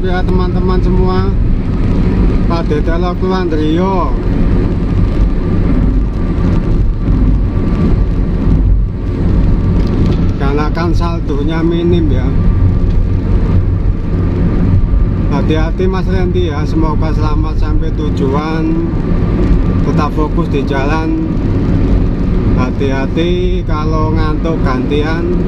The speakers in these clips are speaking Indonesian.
ya teman-teman semua Pak Detelo Kuandrio Karena kan saldonya minim ya. Hati-hati Mas Randy ya Semoga selamat sampai tujuan. Tetap fokus di jalan. Hati-hati kalau ngantuk gantian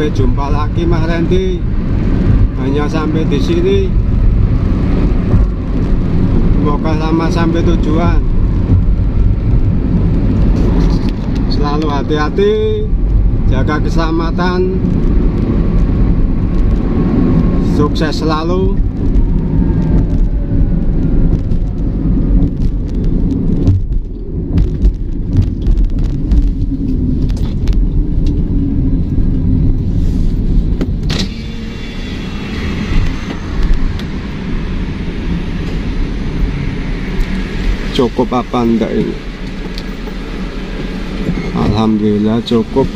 sampai jumpa lagi Mas Randy. Hanya sampai di sini. Semoga selamat sampai tujuan. Selalu hati-hati jaga keselamatan. Sukses selalu cukup apa enggak ini? Alhamdulillah cukup.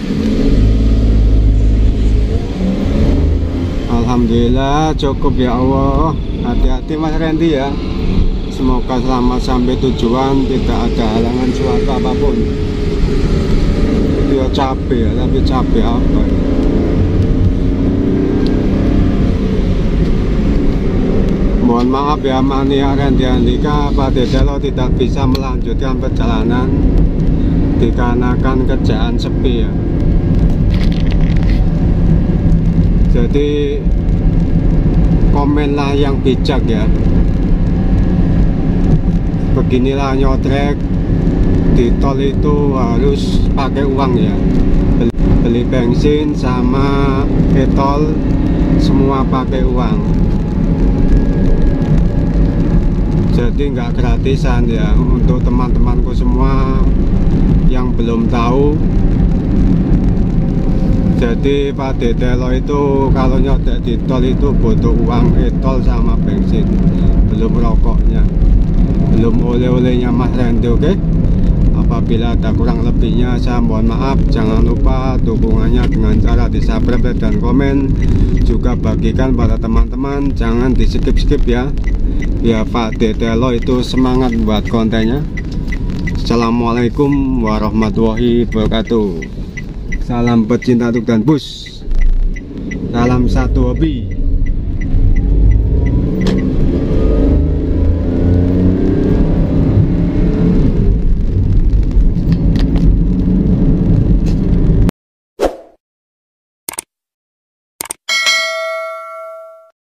Alhamdulillah cukup ya Allah. Hati-hati Mas Randy ya. Semoga selamat sampai tujuan tidak ada halangan suatu apa pun. Dia capek ya tapi capek apa? ya Mohon maaf ya Mania Randy Andika Pak Dedelo tidak bisa melanjutkan perjalanan dikarenakan kerjaan sepi ya. Jadi komenlah yang bijak ya. Beginilah nyotrek di tol itu harus pakai uang ya. Beli, bensin sama etol semua pakai uang jadi nggak gratisan ya untuk teman-temanku semua yang belum tahu jadi Pak Detelo itu kalau nyodek di tol itu butuh uang etol sama bensin belum rokoknya belum oleh-olehnya Mas Randy oke okay? Apabila ada kurang lebihnya saya mohon maaf. Jangan lupa dukungannya dengan cara di subscribe dan komen. Juga bagikan pada teman-teman. Jangan di skip-skip ya. Ya Pak Detelo itu semangat buat kontennya. Assalamualaikum warahmatullahi wabarakatuh. Salam pecinta truk dan bus. Salam satu hobi